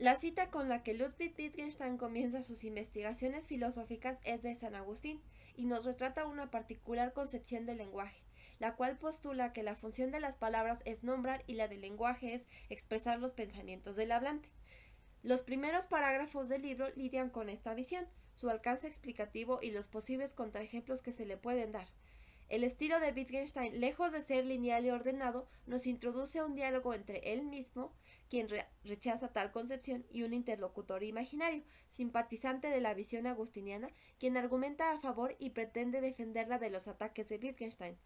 La cita con la que Ludwig Wittgenstein comienza sus investigaciones filosóficas es de San Agustín y nos retrata una particular concepción del lenguaje, la cual postula que la función de las palabras es nombrar y la del lenguaje es expresar los pensamientos del hablante. Los primeros parágrafos del libro lidian con esta visión, su alcance explicativo y los posibles contraejemplos que se le pueden dar. El estilo de Wittgenstein, lejos de ser lineal y ordenado, nos introduce a un diálogo entre él mismo, quien rechaza tal concepción, y un interlocutor imaginario, simpatizante de la visión agustiniana, quien argumenta a favor y pretende defenderla de los ataques de Wittgenstein.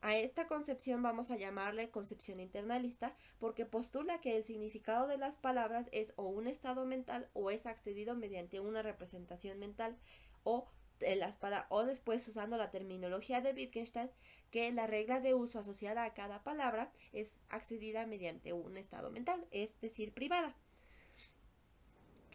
A esta concepción vamos a llamarle concepción internalista porque postula que el significado de las palabras es o un estado mental o es accedido mediante una representación mental o o después usando la terminología de Wittgenstein que la regla de uso asociada a cada palabra es accedida mediante un estado mental, es decir, privada.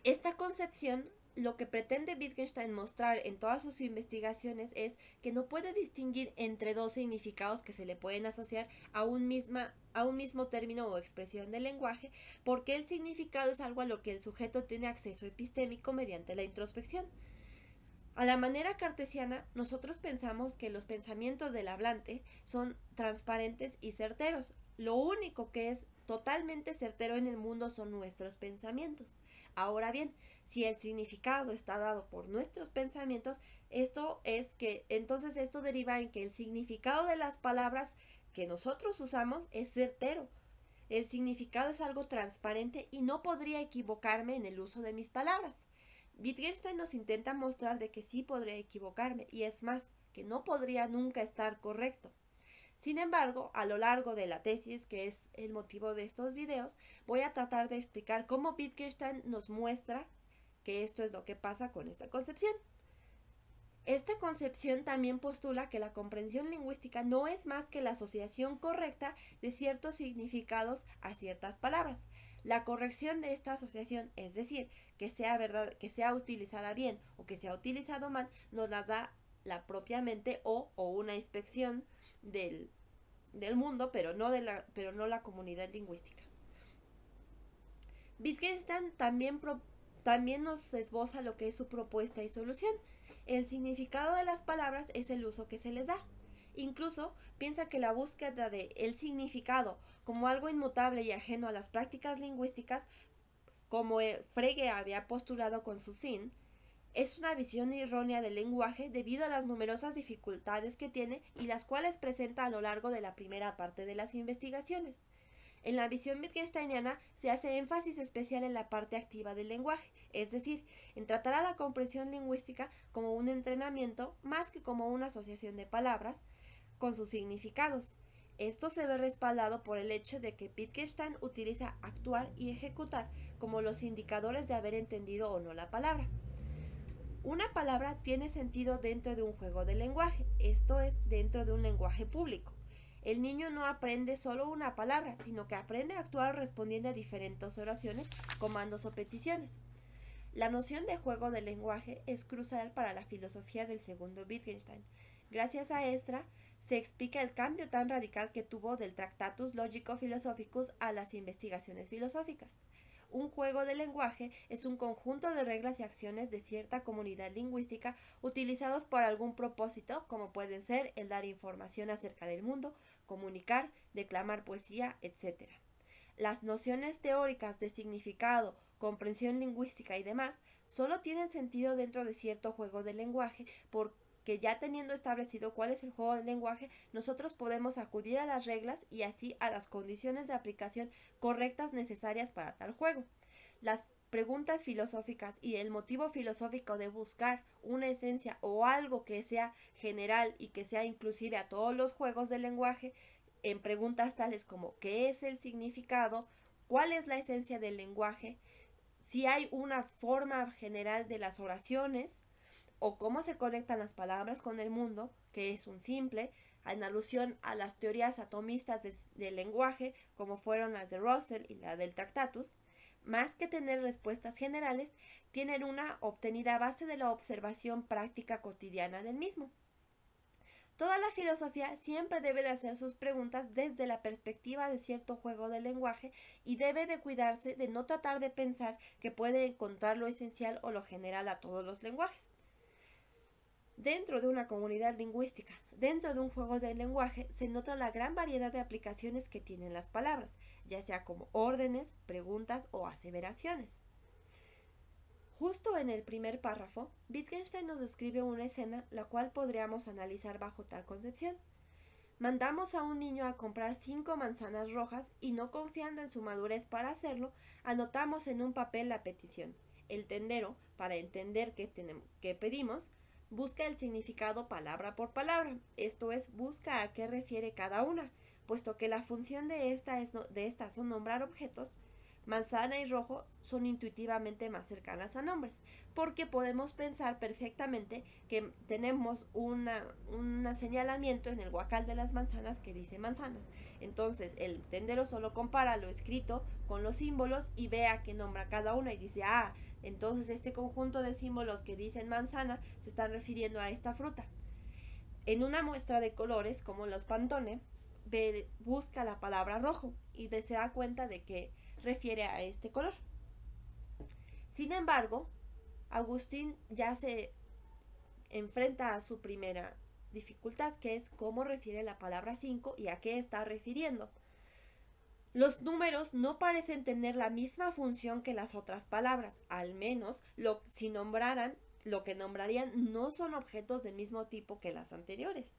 Esta concepción lo que pretende Wittgenstein mostrar en todas sus investigaciones es que no puede distinguir entre dos significados que se le pueden asociar a un, misma, a un mismo término o expresión del lenguaje, porque el significado es algo a lo que el sujeto tiene acceso epistémico mediante la introspección. A la manera cartesiana, nosotros pensamos que los pensamientos del hablante son transparentes y certeros. Lo único que es totalmente certero en el mundo son nuestros pensamientos. Ahora bien, si el significado está dado por nuestros pensamientos, esto es que entonces esto deriva en que el significado de las palabras que nosotros usamos es certero. El significado es algo transparente y no podría equivocarme en el uso de mis palabras. Wittgenstein nos intenta mostrar de que sí podría equivocarme y es más, que no podría nunca estar correcto. Sin embargo, a lo largo de la tesis, que es el motivo de estos videos, voy a tratar de explicar cómo Wittgenstein nos muestra que esto es lo que pasa con esta concepción. Esta concepción también postula que la comprensión lingüística no es más que la asociación correcta de ciertos significados a ciertas palabras. La corrección de esta asociación, es decir, que sea verdad, que sea utilizada bien o que sea utilizado mal, nos la da la propia mente o, una inspección del, mundo, pero no, de la, pero no la comunidad lingüística. Wittgenstein también, también nos esboza lo que es su propuesta y solución. El significado de las palabras es el uso que se les da. Incluso piensa que la búsqueda de el significado como algo inmutable y ajeno a las prácticas lingüísticas, como Frege había postulado con su sin, es una visión errónea del lenguaje debido a las numerosas dificultades que tiene y las cuales presenta a lo largo de la primera parte de las investigaciones. En la visión Wittgensteiniana se hace énfasis especial en la parte activa del lenguaje, es decir, en tratar a la comprensión lingüística como un entrenamiento más que como una asociación de palabras, con sus significados. Esto se ve respaldado por el hecho de que Wittgenstein utiliza actuar y ejecutar como los indicadores de haber entendido o no la palabra. Una palabra tiene sentido dentro de un juego de lenguaje, esto es, dentro de un lenguaje público. El niño no aprende solo una palabra, sino que aprende a actuar respondiendo a diferentes oraciones, comandos o peticiones. La noción de juego de lenguaje es crucial para la filosofía del segundo Wittgenstein. Gracias a esta, se explica el cambio tan radical que tuvo del Tractatus Logico Philosophicus a las investigaciones filosóficas. Un juego de lenguaje es un conjunto de reglas y acciones de cierta comunidad lingüística utilizados por algún propósito, como pueden ser el dar información acerca del mundo, comunicar, declamar poesía, etc. Las nociones teóricas de significado, comprensión lingüística y demás solo tienen sentido dentro de cierto juego de lenguaje por que ya teniendo establecido cuál es el juego del lenguaje, nosotros podemos acudir a las reglas y así a las condiciones de aplicación correctas necesarias para tal juego. Las preguntas filosóficas y el motivo filosófico de buscar una esencia o algo que sea general y que sea inclusive a todos los juegos del lenguaje en preguntas tales como ¿qué es el significado? ¿Cuál es la esencia del lenguaje? Si hay una forma general de las oraciones, o cómo se conectan las palabras con el mundo, que es un simple, en alusión a las teorías atomistas del lenguaje, como fueron las de Russell y la del Tractatus, más que tener respuestas generales, tienen una obtenida a base de la observación práctica cotidiana del mismo. Toda la filosofía siempre debe de hacer sus preguntas desde la perspectiva de cierto juego del lenguaje y debe de cuidarse de no tratar de pensar que puede encontrar lo esencial o lo general a todos los lenguajes. Dentro de una comunidad lingüística, dentro de un juego del lenguaje, se nota la gran variedad de aplicaciones que tienen las palabras, ya sea como órdenes, preguntas o aseveraciones. Justo en el primer párrafo, Wittgenstein nos describe una escena la cual podríamos analizar bajo tal concepción. Mandamos a un niño a comprar cinco manzanas rojas y no confiando en su madurez para hacerlo, anotamos en un papel la petición. El tendero, para entender qué, qué pedimos, busca el significado palabra por palabra, esto es, busca a qué refiere cada una, puesto que la función de esta, es, de esta son nombrar objetos, manzana y rojo son intuitivamente más cercanas a nombres, porque podemos pensar perfectamente que tenemos un señalamiento en el guacal de las manzanas que dice manzanas. Entonces el tendero solo compara lo escrito con los símbolos y ve a qué nombra cada una y dice, ah, entonces este conjunto de símbolos que dicen manzana se están refiriendo a esta fruta. En una muestra de colores, como los Pantone, busca la palabra rojo y se da cuenta de que refiere a este color. Sin embargo, Agustín ya se enfrenta a su primera dificultad, que es cómo refiere la palabra 5 y a qué está refiriendo. Los números no parecen tener la misma función que las otras palabras, al menos lo, si nombraran, lo que nombrarían no son objetos del mismo tipo que las anteriores.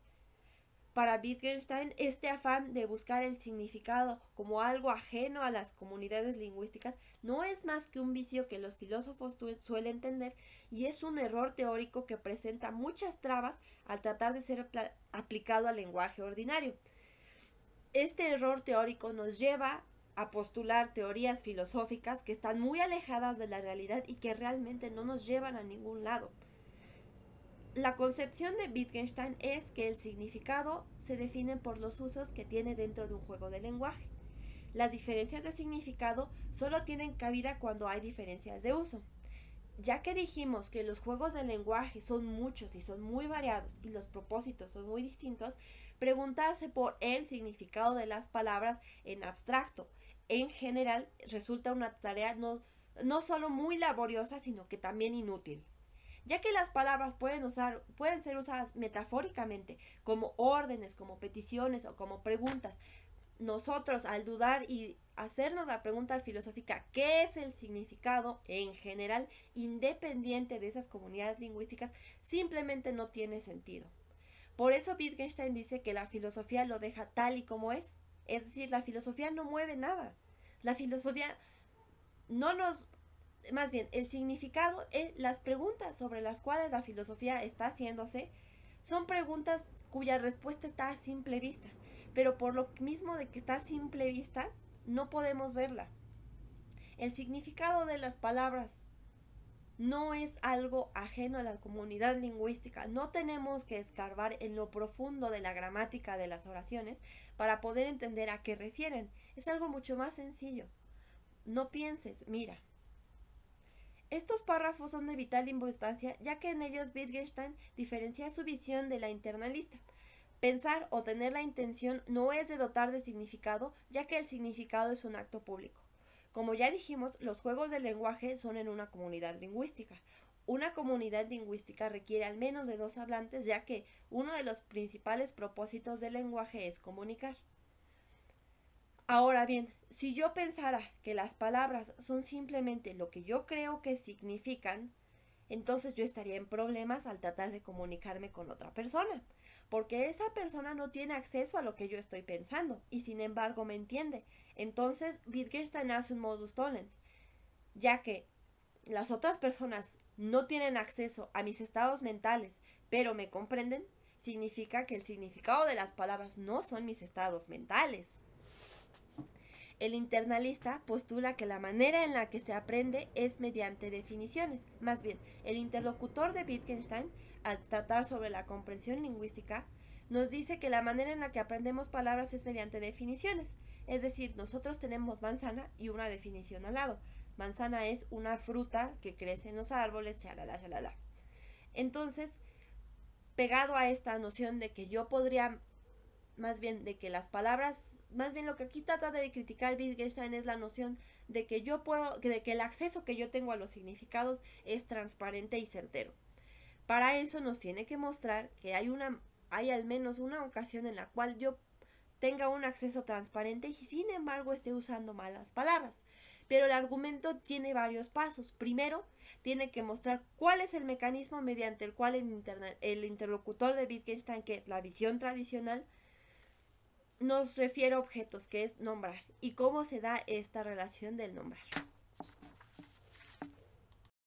Para Wittgenstein, este afán de buscar el significado como algo ajeno a las comunidades lingüísticas no es más que un vicio que los filósofos suelen entender y es un error teórico que presenta muchas trabas al tratar de ser aplicado al lenguaje ordinario. Este error teórico nos lleva a postular teorías filosóficas que están muy alejadas de la realidad y que realmente no nos llevan a ningún lado. La concepción de Wittgenstein es que el significado se define por los usos que tiene dentro de un juego de lenguaje. Las diferencias de significado solo tienen cabida cuando hay diferencias de uso. Ya que dijimos que los juegos de lenguaje son muchos y son muy variados y los propósitos son muy distintos, preguntarse por el significado de las palabras en abstracto en general resulta una tarea no, no solo muy laboriosa, sino que también inútil ya que las palabras pueden, usar, pueden ser usadas metafóricamente como órdenes, como peticiones o como preguntas. Nosotros al dudar y hacernos la pregunta filosófica, ¿qué es el significado en general independiente de esas comunidades lingüísticas? Simplemente no tiene sentido. Por eso Wittgenstein dice que la filosofía lo deja tal y como es. Es decir, la filosofía no mueve nada. La filosofía no nos más bien, el significado, eh, las preguntas sobre las cuales la filosofía está haciéndose, son preguntas cuya respuesta está a simple vista, pero por lo mismo de que está a simple vista, no podemos verla. El significado de las palabras no es algo ajeno a la comunidad lingüística. No tenemos que escarbar en lo profundo de la gramática de las oraciones para poder entender a qué refieren. Es algo mucho más sencillo. No pienses, mira, estos párrafos son de vital importancia ya que en ellos Wittgenstein diferencia su visión de la internalista. Pensar o tener la intención no es de dotar de significado, ya que el significado es un acto público. Como ya dijimos, los juegos del lenguaje son en una comunidad lingüística. Una comunidad lingüística requiere al menos de dos hablantes, ya que uno de los principales propósitos del lenguaje es comunicar. Ahora bien, si yo pensara que las palabras son simplemente lo que yo creo que significan, entonces yo estaría en problemas al tratar de comunicarme con otra persona, porque esa persona no tiene acceso a lo que yo estoy pensando y sin embargo me entiende. Entonces Wittgenstein hace un modus tollens, ya que las otras personas no tienen acceso a mis estados mentales, pero me comprenden, significa que el significado de las palabras no son mis estados mentales. El internalista postula que la manera en la que se aprende es mediante definiciones. Más bien, el interlocutor de Wittgenstein, al tratar sobre la comprensión lingüística, nos dice que la manera en la que aprendemos palabras es mediante definiciones. Es decir, nosotros tenemos manzana y una definición al lado. Manzana es una fruta que crece en los árboles, chalala, chalala. Entonces, pegado a esta noción de que yo podría, más bien de que las palabras, más bien lo que aquí trata de criticar Wittgenstein es la noción de que yo puedo, de que el acceso que yo tengo a los significados es transparente y certero. Para eso nos tiene que mostrar que hay una, hay al menos una ocasión en la cual yo tenga un acceso transparente y sin embargo esté usando malas palabras. Pero el argumento tiene varios pasos. Primero, tiene que mostrar cuál es el mecanismo mediante el cual el, el interlocutor de Wittgenstein, que es la visión tradicional, nos refiere a objetos, que es nombrar, y cómo se da esta relación del nombrar.